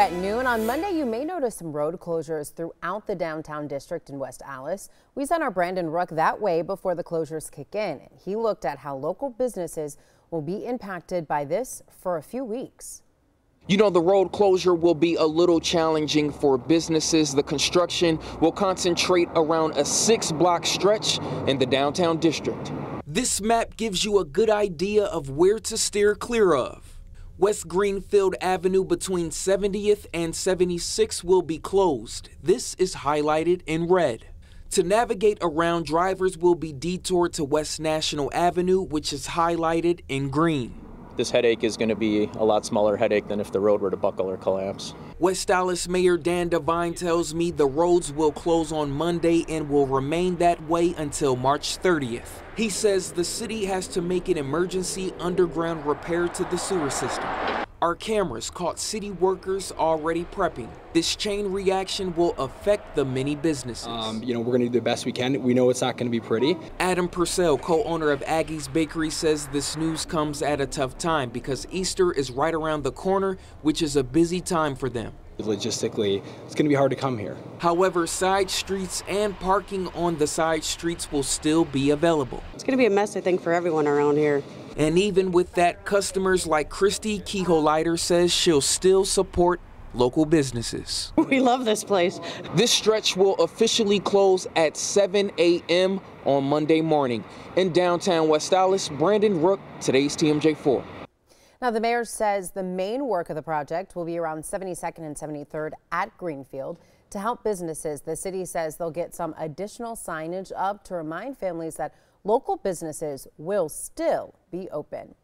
At noon on Monday, you may notice some road closures throughout the downtown district in West Allis. We sent our Brandon Rook that way before the closures kick in. He looked at how local businesses will be impacted by this for a few weeks. You know, the road closure will be a little challenging for businesses. The construction will concentrate around a six block stretch in the downtown district. This map gives you a good idea of where to steer clear of. West Greenfield Avenue between 70th and 76th will be closed. This is highlighted in red. To navigate around, drivers will be detoured to West National Avenue, which is highlighted in green. This headache is going to be a lot smaller headache than if the road were to buckle or collapse. West Allis Mayor Dan Devine tells me the roads will close on Monday and will remain that way until March 30th. He says the city has to make an emergency underground repair to the sewer system. Our cameras caught city workers already prepping. This chain reaction will affect the many businesses. Um, you know, we're going to do the best we can. We know it's not going to be pretty. Adam Purcell, co-owner of Aggie's Bakery, says this news comes at a tough time because Easter is right around the corner, which is a busy time for them. Logistically, it's going to be hard to come here. However, side streets and parking on the side streets will still be available. It's going to be a mess, I think, for everyone around here. And even with that, customers like Christy Kehoe says she'll still support local businesses. We love this place. This stretch will officially close at 7 a.m. on Monday morning. In downtown West Allis, Brandon Rook, today's TMJ4. Now, the mayor says the main work of the project will be around 72nd and 73rd at Greenfield. To help businesses, the city says they'll get some additional signage up to remind families that local businesses will still be open.